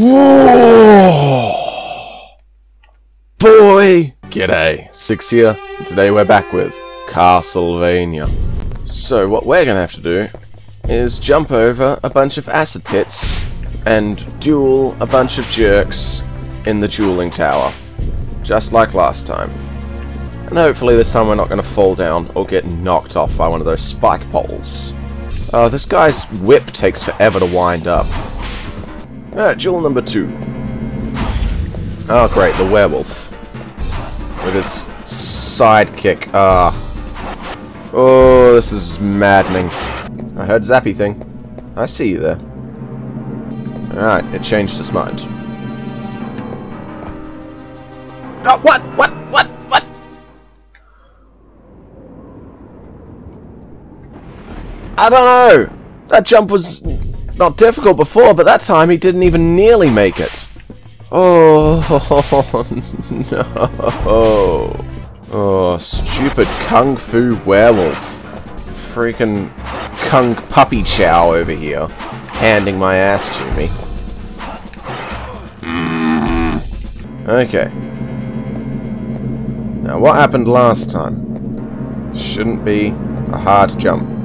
Whoa! Boy! G'day, SiGGz here, and today we're back with Castlevania. So what we're gonna have to do is jump over a bunch of acid pits and duel a bunch of jerks in the dueling tower. Just like last time. And hopefully this time we're not to fall down or get knocked off by one of those spike poles. Uh, this guy's whip takes forever to wind up. Ah, duel number two. Oh great, the werewolf. With his sidekick. Ah. Oh, this is maddening. I heard Zappy thing. I see you there. Alright, it changed its mind. Oh, what? What? What? What? I don't know! That jump was not difficult before, but that time he didn't even nearly make it. Oh, no. Oh, stupid Kung Fu werewolf. Freaking Kung Puppy Chow over here, handing my ass to me. Mm. Okay. Now, what happened last time? Shouldn't be a hard jump.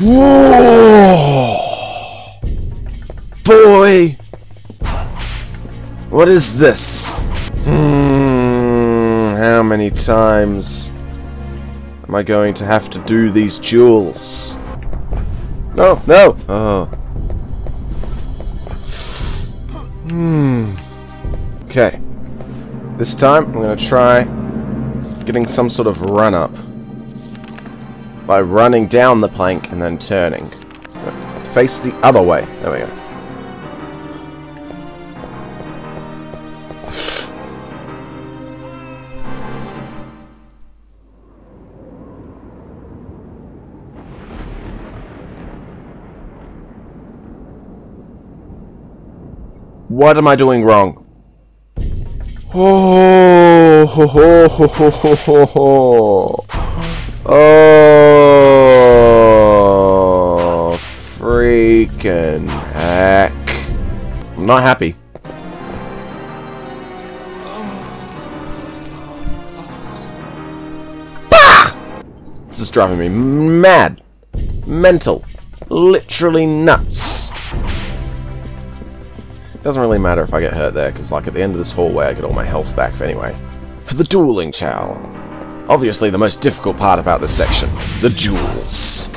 Whoa! Boy! What is this? Hmm, how many times am I going to have to do these duels? No, no! Oh. Hmm. Okay. This time, I'm going to try getting some sort of run-up by running down the plank and then turning. Face the other way. There we go. What am I doing wrong? Oh, ho, ho, ho, ho, ho, ho. Oh, I'm not happy. Bah! This is driving me mad. Mental. Literally nuts. Doesn't really matter if I get hurt there, because like at the end of this hallway I get all my health back anyway. For the dueling chow. Obviously the most difficult part about this section. The duels.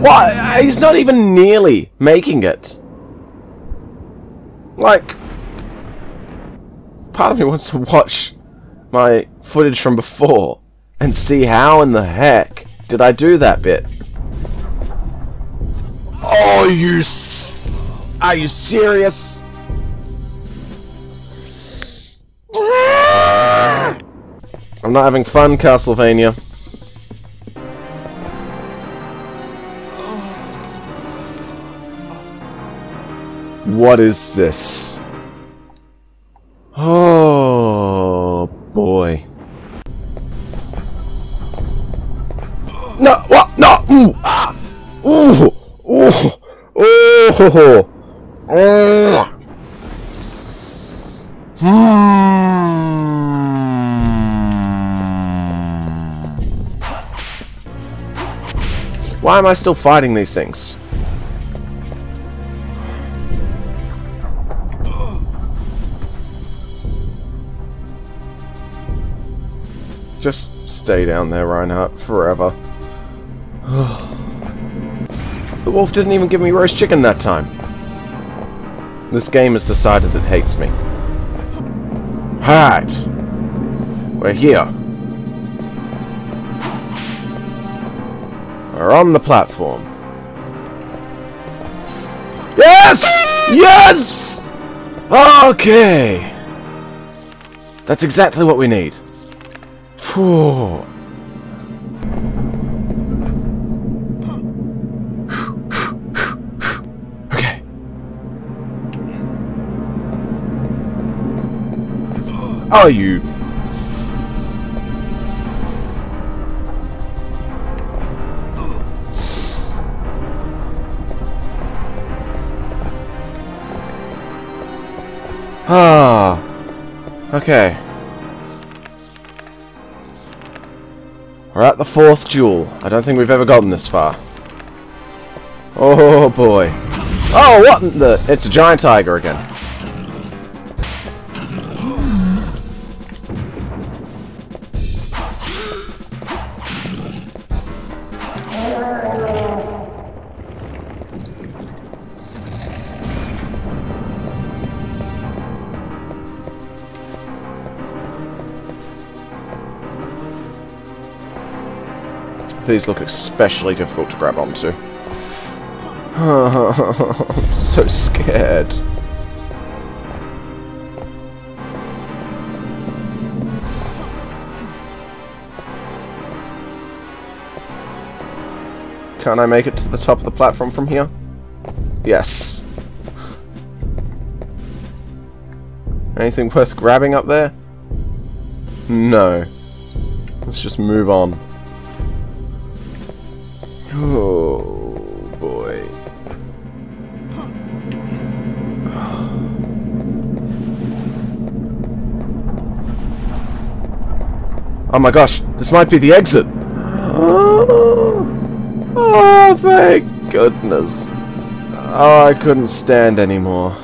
What? He's not even nearly making it. Like, part of me wants to watch my footage from before and see how in the heck did I do that bit? Oh, you Are you serious? I'm not having fun, Castlevania. What is this? Oh, boy. No, what? No! Ooh! Ah! Ooh! Ooh! Oh! Oh! Hmm. Why am I still fighting these things? Just stay down there, Reinhardt, forever. the wolf didn't even give me roast chicken that time. This game has decided it hates me. Alright. We're here. We're on the platform. Yes! Yes! Okay! That's exactly what we need. Phew. Okay. Are you Ah. Okay. We're at the fourth jewel. I don't think we've ever gotten this far. Oh boy. Oh, what the... It's a giant tiger again. These look especially difficult to grab onto. I'm so scared. Can I make it to the top of the platform from here? Yes. Anything worth grabbing up there? No. Let's just move on. Oh boy. Oh my gosh, this might be the exit! Oh, oh thank goodness. Oh, I couldn't stand anymore.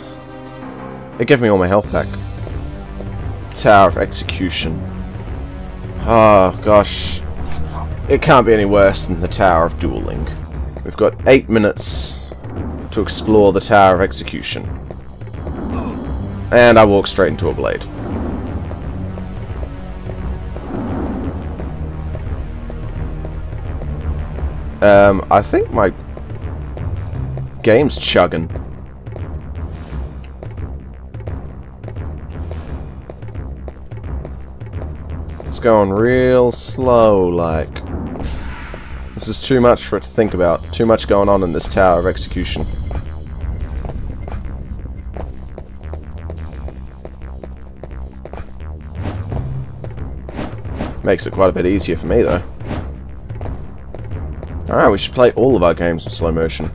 It gave me all my health back. Tower of Execution. Oh gosh, it can't be any worse than the Tower of Dueling. We've got eight minutes to explore the Tower of Execution. And I walk straight into a blade. Um, I think my game's chugging. It's going real slow, like. This is too much for it to think about. Too much going on in this tower of execution. Makes it quite a bit easier for me, though. Alright, we should play all of our games in slow motion.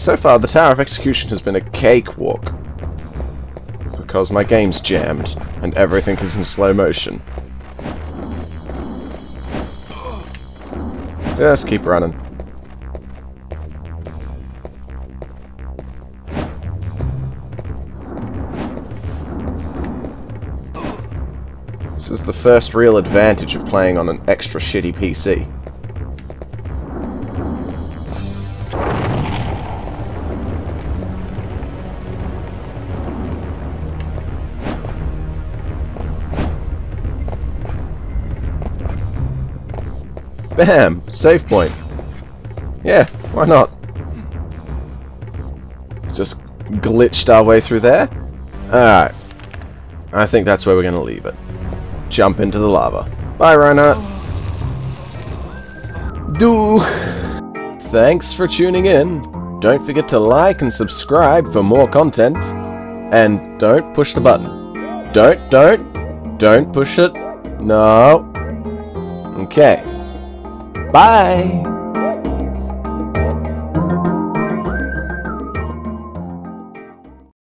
So far the Tower of Execution has been a cakewalk. Because my game's jammed, and everything is in slow motion. Just keep running. This is the first real advantage of playing on an extra shitty PC. Bam! Save point. Yeah, why not? Just glitched our way through there. Alright. I think that's where we're going to leave it. Jump into the lava. Bye, Reinhardt. Do. Thanks for tuning in. Don't forget to like and subscribe for more content. And don't push the button. Don't, don't, don't push it. No. Okay. Bye!